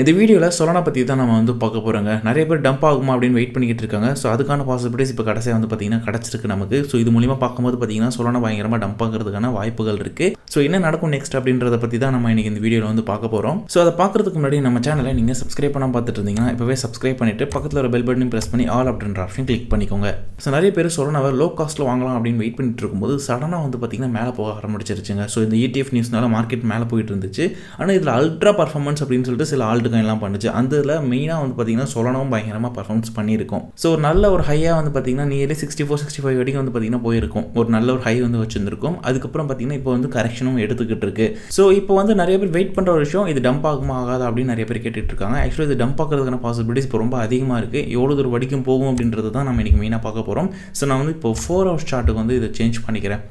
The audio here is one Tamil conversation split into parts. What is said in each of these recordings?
இந்த வீடியோவில் சொலனா பற்றி தான் நம்ம வந்து பார்க்க போகிறோங்க நிறைய பேர் டம்ப் ஆகுமா அப்படின்னு வெயிட் பண்ணிக்கிட்டு இருக்காங்க. ஸோ அதுக்கான பாசிபிலிட்டிஸ் இப்போ கடைசியாக வந்து பார்த்தீங்கன்னா கிடச்சிருக்கு நமக்கு. ஸோ இது மூலிமா பார்க்கும்போது பார்த்தீங்கன்னா சொலனா பயங்கரமாக டம்ப் ஆகிறதுக்கான வாய்ப்புகள் இருக்குது ஸோ என்ன நடக்கும் நெக்ஸ்ட் அப்படின்றத பற்றி தான் நம்ம இன்றைக்கி இந்த வீடியோவில் வந்து பார்க்க போகிறோம் ஸோ அதை பார்க்குறதுக்கு முன்னாடி நம்ம சேனலை நீங்கள் சப்ஸ்கிரைப் பண்ணால் பார்த்துட்டு இருந்தீங்கன்னா இப்போவே சப்ஸ்கிரைப் பண்ணிவிட்டு பக்கத்தில் ஒரு பெல் பட்டனையும் ப்ரெஸ் பண்ணி ஆல் அப்படின்ற ஆப்ஷன் கிளிக் பண்ணிக்கோங்க. ஸோ நிறைய பேர் சொலனாவை லோ காஸ்ட்டில் வாங்கலாம் அப்படின்னு வெயிட் பண்ணிட்டு இருக்கும்போது சடனாக வந்து பார்த்தீங்கன்னா மேலே போக ஆரம்பிச்சிருச்சுங்க. ஸோ இந்த இடிஎஃப் நியூஸ்னால மார்க்கெட் மேலே போயிட்டு இருந்துச்சு. ஆனால் இதில் அல்ட்ரா பர்ஃபார்மன்ஸ் அப்படின்னு சொல்லிட்டு சில ஆல்ட்டுகள் எல்லாம் பண்ணுச்சு. அந்த இதில் மெயினாக வந்து பார்த்தீங்கன்னா சொலனாவும் பயங்கரமாக பர்ஃபார்மன்ஸ் பண்ணியிருக்கும். ஸோ ஒரு நல்ல ஒரு ஹையாக வந்து பார்த்தீங்கன்னா nearly sixty four sixty five வரைக்கும் வந்து பார்த்தீங்கன்னா போயிருக்கும். ஒரு நல்ல ஒரு ஹை வந்து வச்சுருந்துருக்கும். அதுக்கப்புறம் பார்த்தீங்கன்னா இப்போ வந்து கரெக்ஷனும் எடுத்துக்கிட்டு இருக்கு. ஸோ இப்போ வந்து நிறைய பேர் வெயிட் பண்ணுற ஒரு விஷயம் இது டம்ப் ஆகுமா ஆகாதா அப்படின்னு நிறைய பேர் கேட்டுட்டு இருக்காங்க. ஆக்சுவலி இது டம்ப் ஆகிறதுக்கான பாசிபிலிட்டிஸ் இப்போ ரொம்ப அதிகமாக இருக்குது எவ்வளோ தூரம் வரைக்கும் போகும் அப்படின்றது தான் நம்ம இன்றைக்கி மெயினாக பார்க்க போகிறோம் ஸோ நான் வந்து இப்போ ஃபோர் ஹவர்ஸ் சார்ட்டுக்கு வந்து இதை சேஞ்ச் பண்ணிக்கிறேன்.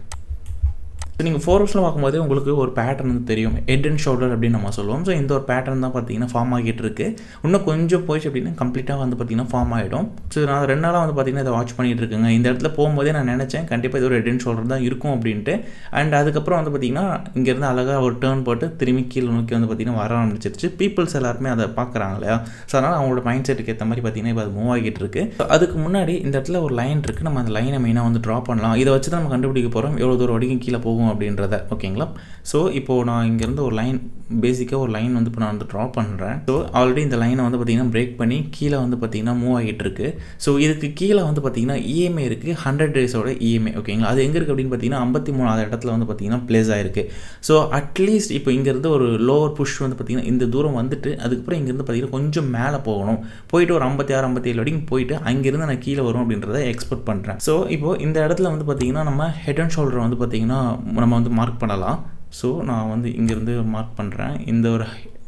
ஸோ நீங்கள் ஃபோர் ஹவர்ஸில் பார்க்கும்போது உங்களுக்கு ஒரு பேட்டர்ன் வந்து தெரியும். ஹெட் அண்ட் ஷோல்டர் அப்படின்னு நம்ம சொல்லுவோம். ஸோ இந்த ஒரு பேட்டர்ன் தான் பார்த்தீங்கன்னா ஃபார்ம் ஆகிட்டு இருக்கு. இன்னும் கொஞ்சம் போயிடுச்சு அப்படின்னா கம்ப்ளீட்டாக வந்து பார்த்தீங்கன்னா ஃபார்ம் ஆகிடும் ஸோ நான் ரெண்டு நாளாக வந்து பார்த்தீங்கன்னா இதை வாட்ச் பண்ணிட்டு இருக்கேங்க. இந்த இடத்துல போகும்போதே நான் நினச்சேன் கண்டிப்பாக இது ஒரு ஹெட் அண்ட் ஷோல்டர் தான் இருக்கும் அப்படின்ட்டு. அண்ட் அதுக்கப்புறம் வந்து பார்த்தீங்கன்னா இங்கேருந்து அழகாக ஒரு டேர்ன் போட்டு திரும்பி கீழே நோக்கி வந்து பார்த்தீங்கன்னா வர ஆரம்பிச்சிருச்சு. பீப்புள்ஸ் எல்லாருமே அதை பார்க்குறாங்க இல்லையா? ஸோ அதனால் அவங்களோட மைண்ட் செட்டுக்கு ஏற்ற மாதிரி பார்த்தீங்கன்னா இப்போ அது மூவ் ஆகிட்டு இருக்கு. அதுக்கு முன்னாடி இந்த இடத்துல ஒரு லைன் இருக்குது நம்ம அந்த லைனை மெயினாக வந்து ட்ரா பண்ணலாம். இதை வச்சு தான் நம்ம கண்டுபிடிக்க போகிறோம் எவ்வளோ தூரம் வரைக்கும் கீழே போகும் அப்படின்றத ஓகேங்களா ஸோ இப்போது நான் இங்கேருந்து ஒரு லைன் பேசிக்காக ஒரு லைன் வந்து இப்போ நான் வந்து ட்ரா பண்ணுறேன் ஸோ ஆல்ரெடி இந்த லைனை வந்து பார்த்திங்கன்னா பிரேக் பண்ணி கீழே வந்து பார்த்திங்கன்னா மூவ் ஆகிட்டு இருக்கு. ஸோ இதுக்கு கீழே வந்து பார்த்திங்கன்னா இஎம்ஐ இருக்குது ஹண்ட்ரட் டேஸோட இஎம்ஐ ஓகேங்களா அது எங்கே இருக்குது அப்படின்னு பார்த்தீங்கன்னா ஐம்பத்தி மூணாவது இடத்துல வந்து பார்த்திங்கன்னா ப்ளேஸ் ஆயிருக்கு. ஸோ அட்லீஸ்ட் இப்போ இங்கேருந்து ஒரு லோவர் புஷ் வந்து பார்த்திங்கன்னா இந்த தூரம் வந்துட்டு அதுக்கப்புறம் இங்கேருந்து பார்த்திங்கன்னா கொஞ்சம் மேலே போகணும். போயிட்டு ஒரு ஐம்பத்தி ஆறு ஐம்பத்தி ஏழு வரைக்கும் போயிட்டு அங்கேருந்து நான் கீழே வரும் அப்படின்றத எக்ஸ்பெக்ட் பண்ணுறேன் ஸோ இப்போ இந்த இடத்துல வந்து பார்த்திங்கன்னா நம்ம ஹெட் அண்ட் ஷோல்டர் வந்து பார்த்திங்கன்னா நம்ம வந்து மார்க் பண்ணலாம். ஸோ நான் வந்து இங்கேருந்து மார்க் பண்ணுறேன் இந்த ஒரு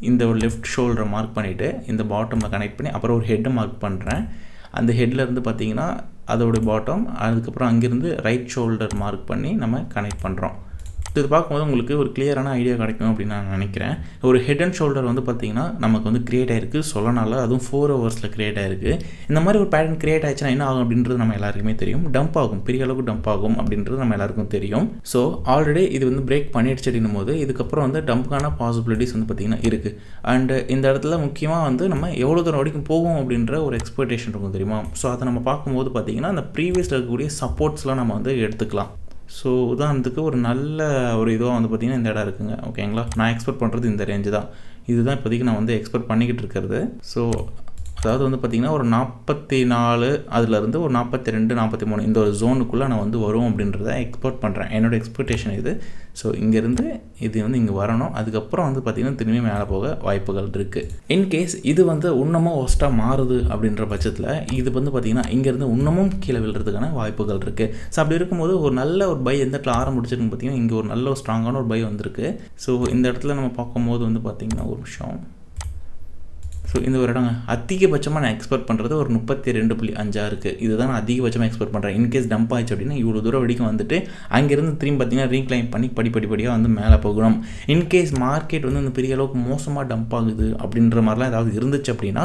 இந்த ஒரு லெஃப்ட் ஷோல்டரை மார்க் பண்ணிவிட்டு இந்த பாட்டமில் கனெக்ட் பண்ணி அப்புறம் ஒரு ஹெட்டை மார்க் பண்ணுறேன் அந்த ஹெட்டில் இருந்து பார்த்தீங்கன்னா அதோட பாட்டம் அதுக்கப்புறம் அங்கேருந்து ரைட் ஷோல்டர் மார்க் பண்ணி நம்ம கனெக்ட் பண்ணுறோம் இது பார்க்கும்போது உங்களுக்கு ஒரு கிளியரான ஐடியா கிடைக்கும் அப்படின்னு நான் நினைக்கிறேன். ஒரு ஹெட் அண்ட் ஷோல்டர் வந்து பார்த்திங்கன்னா நமக்கு வந்து கிரியேட் ஆயிருக்கு. சொல்லனால அதுவும் ஃபோர் ஹவர்ஸில் கிரியேட் ஆயிருக்கு. இந்த மாதிரி ஒரு பேட்டர்ன் கிரியேட் ஆயிடுச்சுன்னா என்ன ஆகும் அப்படின்றது நம்ம எல்லாருக்குமே தெரியும். டம்ப் ஆகும். பெரிய அளவுக்கு டம்ப் ஆகும் அப்படின்றது நம்ம எல்லாருக்கும் தெரியும். ஸோ ஆல்ரெடி இது வந்து பிரேக் பண்ணிடுச்சு அப்படின்னும் போது இதுக்கப்புறம் வந்து டம்ப்க்கான பாசிபிலிட்டிஸ் வந்து பார்த்திங்கன்னா இருக்குது அண்டு இந்த இடத்துல முக்கியமாக வந்து நம்ம எவ்வளோ தூரம் வரைக்கும் போகும் அப்படின்ற ஒரு எக்ஸ்பெக்டேஷன் இருக்கும் தெரியுமா? ஸோ அதை நம்ம பார்க்கும்போது பார்த்திங்கன்னா அந்த ப்ரீவியஸில் இருக்கக்கூடிய சப்போர்ட்ஸ்லாம் நம்ம வந்து எடுத்துக்கலாம். ஸோ உதாரணத்துக்கு ஒரு நல்ல ஒரு இதுவாக வந்து பார்த்திங்கன்னா இந்த இடம் இருக்குங்க. ஓகேங்களா நான் எக்ஸ்பெக்ட் பண்ணுறது இந்த ரேஞ்சு தான். இதுதான் இப்போதைக்கு நான் வந்து எக்ஸ்பெக்ட் பண்ணிக்கிட்டு இருக்கிறது. ஸோ அதாவது வந்து பார்த்திங்கன்னா ஒரு நாற்பத்தி நாலு அதுலேருந்து ஒரு நாற்பத்தி ரெண்டு நாற்பத்தி மூணு இந்த ஒரு ஜோனுக்குள்ளே நான் வந்து வரும் அப்படின்றத எக்ஸ்போர்ட் பண்ணுறேன் என்னோடய எக்ஸ்பெக்டேஷன் இது. ஸோ இங்கேருந்து இது வந்து இங்கே வரணும். அதுக்கப்புறம் வந்து பார்த்திங்கன்னா திரும்பி மேலே போக வாய்ப்புகள் இருக்குது இன்கேஸ் இது வந்து இன்னமும் ஒஸ்ட்டாக மாறுது அப்படின்ற பட்சத்தில் இது வந்து பார்த்திங்கன்னா இங்கேருந்து இன்னமும் கீழே விழுறதுக்கான வாய்ப்புகள் இருக்குது ஸோ அப்படி இருக்கும்போது ஒரு நல்ல ஒரு பை எந்த இடத்துல ஆரம்பிச்சிருக்குன்னு பார்த்தீங்கன்னா இங்கே ஒரு நல்ல ஒரு ஸ்ட்ராங்கான ஒரு பை வந்திருக்கு. ஸோ இந்த இடத்துல நம்ம பார்க்கும்போது வந்து பார்த்திங்கன்னா ஒரு விஷயம். ஸோ இந்த ஒரு இடங்க அதிகபட்சமாக நான் எக்ஸ்பெக்ட் பண்ணுறது ஒரு முப்பத்தி ரெண்டு புள்ளி அஞ்சாக இருக்குது இதுதான் நான் அதிகபட்சமாக எக்ஸ்பெக்ட் பண்ணுறேன் இன்கேஸ் டம்ப் ஆயிடுச்சு அப்படின்னா இவ்வளோ தூரம் வரைக்கும் வந்துட்டு அங்கேருந்து திரும்பி பார்த்தீங்கன்னா ரீக்ளைம் பண்ணி படி வந்து மேலே போகணும். இன்கேஸ் மார்க்கெட் வந்து இந்த பெரிய அளவுக்கு மோசமாக டம்ப் ஆகுது அப்படின்ற மாதிரிலாம் ஏதாவது இருந்துச்சு அப்படின்னா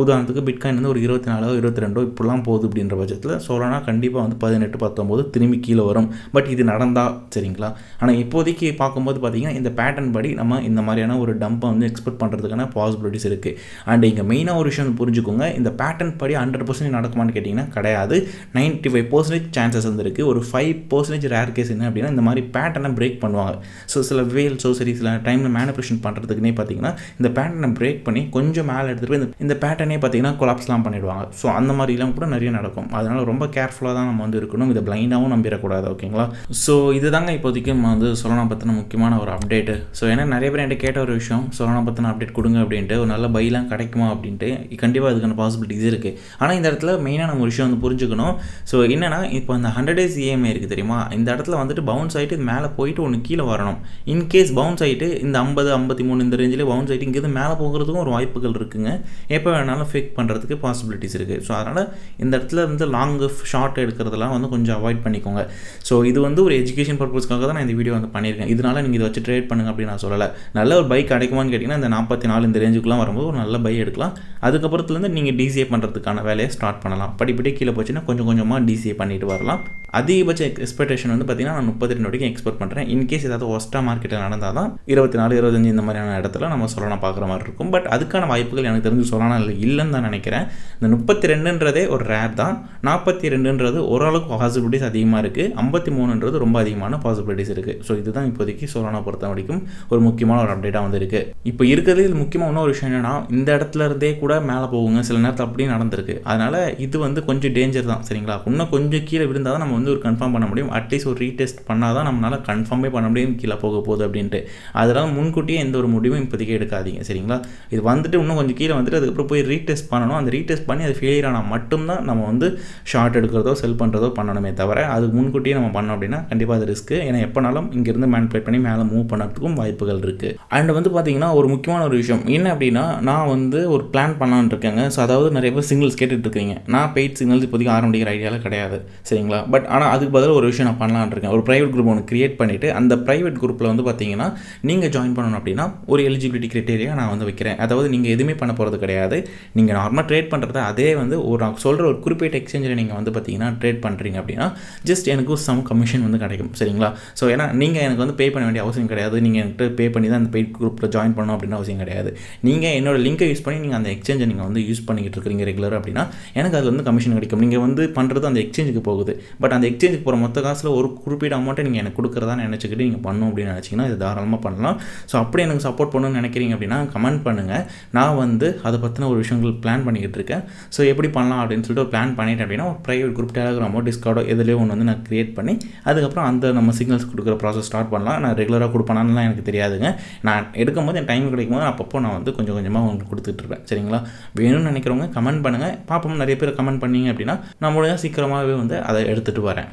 உதாரணத்துக்கு பிட்காயின் வந்து ஒரு இருபத்தி நாலோ இருபத்தி ரெண்டோ இப்படிலாம் போகுது அப்படின்ற பட்சத்தில் சொல்லனா கண்டிப்பாக வந்து பதினெட்டு பத்தொம்போது திரும்பி கீழே வரும். பட் இது நடந்தால் சரிங்களா? ஆனால் இப்போதைக்கு பார்க்கும்போது பார்த்தீங்கன்னா இந்த பேட்டர்ன் படி நம்ம இந்த மாதிரியான ஒரு டம்பை வந்து எக்ஸ்பெக்ட் பண்ணுறதுக்கான பாசிபிலிட்டிஸ் இருக்குது அண்ட் இங்கே மெயினாக ஒரு விஷயம் புரிஞ்சுக்கோங்க இந்த பேட்டர்ன் படி ஹண்ட்ரட் பர்சன்டேஜ் நடக்குமான்னு கேட்டிங்கன்னா கிடையாது. நைன்ட்டி ஃபைவ் பர்சன்டேஜ் சான்சஸ் வந்துருக்கு ஒரு ஃபைவ் பர்சன்டேஜ் ரேர் கேஸ் என்ன அப்படின்னா இந்த மாதிரி பேட்டர்னை பிரேக் பண்ணுவாங்க. ஸோ சில வேல்ஸோ சரி சில டைமில் மேனிபுலேஷன் பண்ணுறதுக்குனே பார்த்தீங்கன்னா இந்த பேட்டர்னை பிரேக் பண்ணி கொஞ்சம் மேலே எடுத்துகிட்டு போய் இந்த இந்த பேட்டர்னே பார்த்தீங்கன்னா கொலாப்ஸ்லாம் பண்ணிடுவாங்க. ஸோ அந்த மாதிரிலாம் கூட நிறைய நடக்கும். அதனால் ரொம்ப கேர்ஃபுல்லாக தான் நம்ம வந்து இருக்கணும். இதை பிளைண்டாகவும் நம்பிடக்கூடாது ஓகேங்களா? ஸோ இதுதாங்க இப்போதைக்கு நம்ம வந்து சொல்லனா பற்றின முக்கியமான ஒரு அப்டேட்டு ஸோ ஏன்னா நிறைய பேர் என்கிட்ட கேட்ட ஒரு விஷயம் சொல்லனா பற்றின அப்டேட் கொடுங்க அப்படின்ட்டு. ஒரு நல்ல பைலாம் கிடைக்குமா அப்படின்ட்டு கண்டிப்பாக அதுக்கான பாசிபிலிட்டிஸ் இருக்குது ஆனால் இந்த இடத்துல மெயினாக நம்ம ஒரு விஷயம் வந்து புரிஞ்சுக்கணும். ஸோ என்னென்னா இப்போ அந்த ஹண்ட்ரட் டேஸ் இஎம்ஐ இருக்குது தெரியுமா? இந்த இடத்துல வந்துட்டு பவுன்ஸ் ஆகிட்டு இது மேலே போயிட்டு ஒன்று கீழே வரணும். இன்கேஸ் பவுன்ஸ் ஆகிட்டு இந்த ஐம்பது ஐம்பத்தி மூணு இந்த ரேஞ்சில் பவுன்ஸ் ஆகிட்டு இங்கேருந்து மேலே போகிறதுக்கும் ஒரு வாய்ப்புகள் இருக்குங்க. எப்போ வேணாலும் ஃபேக் பண்ணுறதுக்கு பாசிபிலிட்டிஸ் இருக்குது ஸோ அதனால் இந்த இடத்துல வந்து லாங் ஷார்ட் எடுக்கிறதெல்லாம் வந்து கொஞ்சம் அவாய்ட் பண்ணிக்கோங்க. ஸோ இது வந்து ஒரு எஜுகேஷன் பர்பஸ்க்காக தான் நான் இந்த வீடியோ வந்து பண்ணியிருக்கேன். இதனால் நீங்கள் இதை வச்சு ட்ரேட் பண்ணுங்க அப்படின்னு நான் சொல்லலை. நல்ல ஒரு பைக் கிடைக்குமான்னு கேட்டிங்கன்னா இந்த நாற்பத்தி நாலு இந்த ரேஞ்சுக்குலாம் வரும்போது ஒரு நல்ல லெவலில் பை எடுக்கலாம். அதுக்கப்புறத்துலேருந்து நீங்கள் டிசிஏ பண்ணுறதுக்கான வேலையை ஸ்டார்ட் பண்ணலாம். படிப்படி கீழே போச்சுன்னா கொஞ்சம் கொஞ்சமாக டிசிஏ பண்ணிட்டு வரலாம். அதிகபட்ச எக்ஸ்பெக்டேஷன் வந்து பார்த்தீங்கன்னா நான் முப்பத்தி ரெண்டு வரைக்கும் எக்ஸ்பெக்ட் பண்ணுறேன் இன்கேஸ் ஏதாவது ஒஸ்ட்டாக மார்க்கெட்டில் நடந்தால் தான் இருபத்தி நாலு இருபத்தஞ்சு இந்த மாதிரியான இடத்துல நம்ம சொல்லலாம் பார்க்குற மாதிரி இருக்கும். பட் அதுக்கான வாய்ப்புகள் எனக்கு தெரிஞ்சு சொல்லலாம் இல்லை இல்லைன்னு தான் நினைக்கிறேன். இந்த முப்பத்தி ரெண்டுன்றதே ஒரு ரேர் தான். நாற்பத்தி ரெண்டுன்றது ஓரளவுக்கு பாசிபிலிட்டிஸ் அதிகமாக இருக்குது ஐம்பத்தி மூணுன்றது ரொம்ப அதிகமான பாசிபிலிட்டிஸ் இருக்குது ஸோ இதுதான் இப்போதைக்கு சோலானா பொறுத்த வரைக்கும் ஒரு முக்கியமான ஒரு அப்டேட்டாக வந்திருக்கு இப்போ இருக்கிறதுல முக்கியமாக இன்னொரு விஷயம் என்னென்னா இந்த இந்த இடத்துல இருந்தே கூட மேலே போகுங்க. சில நேரத்தில் அப்படியே நடந்திருக்கு. அதனால் இது வந்து கொஞ்சம் டேஞ்சர் தான். சரிங்களா? இன்னும் கொஞ்சம் கீழே விழுந்தால் தான் நம்ம வந்து ஒரு கன்ஃபார்ம் பண்ண முடியும். அட்லீஸ்ட் ஒரு ரீடெஸ்ட் பண்ணால் தான் நம்மளால் கன்ஃபார்மே பண்ண முடியும். கீழே போக போகுது அப்படின்ட்டு. அதனால் முன்கூட்டியே எந்த ஒரு முடிவும் இப்போதைக்கு எடுக்காதீங்க. சரிங்களா? இது வந்துட்டு இன்னும் கொஞ்சம் கீழே வந்துட்டு அதுக்கப்புறம் போய் ரீடெஸ்ட் பண்ணணும். அந்த ரீடெஸ்ட் பண்ணி அது ஃபெயிலியர் ஆனால் மட்டும்தான் நம்ம வந்து ஷார்ட் எடுக்கிறதோ செல் பண்ணுறதோ பண்ணணுமே தவிர அது முன்கூட்டியே நம்ம பண்ணோம் அப்படின்னா கண்டிப்பாக அது ரிஸ்க்கு ஏன்னா எப்போனாலும் இங்கேருந்து மேன்பேட் பண்ணி மேலே மூவ் பண்ணுறதுக்கும் வாய்ப்புகள் இருக்குது அண்ட் வந்து பார்த்தீங்கன்னா ஒரு முக்கியமான ஒரு விஷயம். என்ன அப்படின்னா நான் வந்து ஒரு பிளான் பண்ணலான்னு இருக்கேங்க. ஸோ அதாவது நிறைய பேர் சிங்கிள்ஸ் கேட்டுட்ருக்கீங்க நான் பெய்ட் சிங்கிள்ஸ் இப்போதைக்கு ஆரம்பிக்கிற ஐடியாவில் கிடையாது. சரிங்களா? பட் ஆனால் அதுக்கு பதில் ஒரு விஷயம் நான் பண்ணலான் இருக்கேன். ஒரு ப்ரைவேட் குரூப் ஒன்று கிரியேட் பண்ணிவிட்டு அந்த ப்ரைவேட் குரூப்பில் வந்து பார்த்தீங்கன்னா நீங்கள் ஜாயின் பண்ணணும் அப்படின்னா ஒரு எலிஜிபிலிட்டி கிரிட்டேரியா நான் வந்து வைக்கிறேன். அதாவது நீங்கள் எதுவுமே பண்ண போகிறது கிடையாது. நீங்கள் நார்மலாக ட்ரேட் பண்ணுறத அதே வந்து ஒரு நான் சொல்கிற ஒரு குறிப்பிட்ட எக்ஸ்சேஞ்சில் நீங்கள் வந்து பார்த்தீங்கன்னா ட்ரேட் பண்ணுறீங்க அப்படின்னா ஜஸ்ட் எனக்கு சம் கமிஷன் வந்து கிடைக்கும். சரிங்களா? ஸோ ஏன்னா நீங்கள் எனக்கு வந்து பே பண்ண வேண்டிய அவசியம் கிடையாது. நீங்கள் என்கிட்ட பே பண்ணி தான் அந்த பெய்ட் குரூப்பில் ஜாயின் பண்ணணும் அப்படின்னு அவசியம் கிடையாது. நீங்கள் என்னோட லிங்க் யூஸ் பண்ணி நீங்கள் அந்த எக்ஸ்சேஞ்சை நீங்கள் வந்து யூஸ் பண்ணிக்கிட்டு இருக்கிறீங்க ரெகுலர் அப்படின்னா எனக்கு அது வந்து கமிஷன் கிடைக்கும். நீங்கள் வந்து பண்ணுறது அந்த எக்ஸ்சேஞ்சுக்கு போகுது. பட் அந்த எக்ஸ்சேஞ்சுக்கு போகிற மொத்த காசில் ஒரு குறிப்பிட்ட அமௌண்ட்டை நீங்கள் எனக்கு கொடுக்குறதா நினச்சிக்கிட்டு நீங்கள் பண்ணணும் அப்படின்னு நினச்சிங்கன்னா இது தாராளமாக பண்ணலாம். ஸோ அப்படி எனக்கு சப்போர்ட் பண்ணணும்னு நினைக்கிறீங்க அப்படின்னா கமெண்ட் பண்ணுங்கள் நான் வந்து அதை பற்றின ஒரு விஷயங்கள் பிளான் பண்ணிக்கிட்டு இருக்கேன். ஸோ எப்படி பண்ணலாம் அப்படின்னு சொல்லிட்டு ஒரு பிளான் பண்ணிட்டேன் அப்படின்னா ஒரு ப்ரைவேட் குரூப் டெலகிராமோ டிஸ்கார்டோ எதுலேயோ ஒன்று வந்து நான் க்ரியேட் பண்ணி அதுக்கப்புறம் அந்த நம்ம சிக்னல்ஸ் கொடுக்குற ப்ராசஸ் ஸ்டார்ட் பண்ணலாம். நான் ரெகுலராக கொடுப்பேனான்லாம் எனக்கு தெரியாதுங்க. நான் எடுக்கும்போது என் டைம் கிடைக்கும் போது அப்பப்போ நான் வந்து கொஞ்சம் கொஞ்சமாக உங்களுக்கு கொடுத்துட்ருப்பேன். சரிங்களா? வேணும்னு நினைக்கிறவங்க கமெண்ட் பண்ணுங்கள் பார்ப்போம். நிறைய பேர் கமெண்ட் பண்ணீங்க அப்படின்னா நான் முடிஞ்சால் சீக்கிரமாகவே வந்து அதை எடுத்துகிட்டு வரேன்.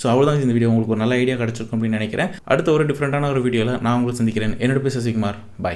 ஸோ அவ்வளோதான் இந்த வீடியோ உங்களுக்கு ஒரு நல்ல ஐடியா கிடச்சிருக்கும் அப்படின்னு நினைக்கிறேன். அடுத்த ஒரு டிஃப்ரெண்ட்டான ஒரு வீடியோவில் நான் உங்களுக்கு சந்திக்கிறேன். என்னோட பேர் சசிகுமார். பாய்